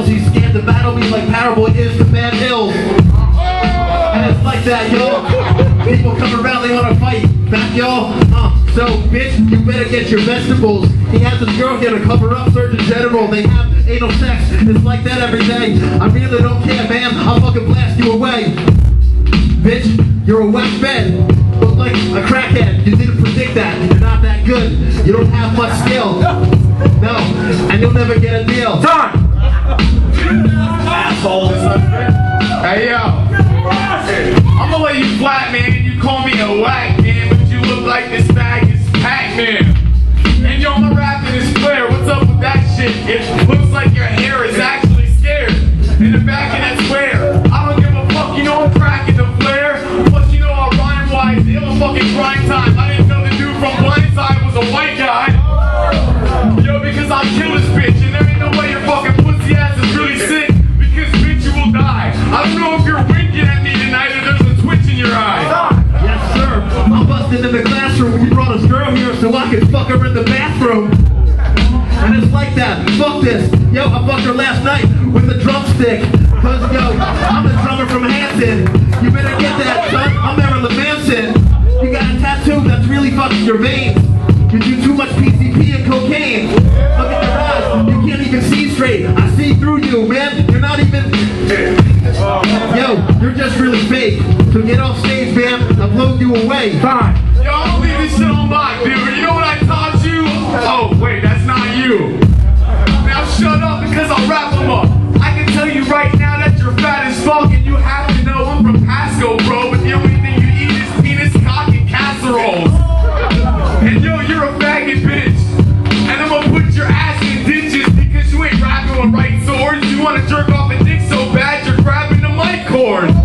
hills. He's scared to battle me like Paraboy is the Man hill. And it's like that, yo. People come around, they wanna fight back, yo. Uh, so, bitch, you better get your vegetables. He has this girl here to cover up Surgeon General. They have anal sex. It's like that every day. I really don't care, man. I'll fucking blast you away. Bitch, you're a wet bed look like a crackhead. You didn't predict that. You're not that good. You don't have much skill. No, and you'll never get a deal. Time. Hey yo. I'm gonna lay you flat, man. You call me a whack, man, but you look like this bag is Pac-Man. And yo, my rapping is clear. What's up with that shit? It looks like your hair is actually scared. In the back I'm in the classroom. We brought this girl here so I could fuck her in the bathroom. And it's like that. Fuck this. Yo, I fucked her last night with a drumstick. Cause yo, I'm the drummer from Hanson. You better get that, son. I'm Marilyn Manson. You got a tattoo that's really fucking your veins. You do too much PCP and cocaine. Look at your eyes. You can't even see straight. I see through you, man. You're not even. Yo, you're just really fake. So get off stage, fam. I'm blowing you away. Fine. Yo, I'll leave this shit on my dude. You know what I taught you? Oh, wait, that's Lord.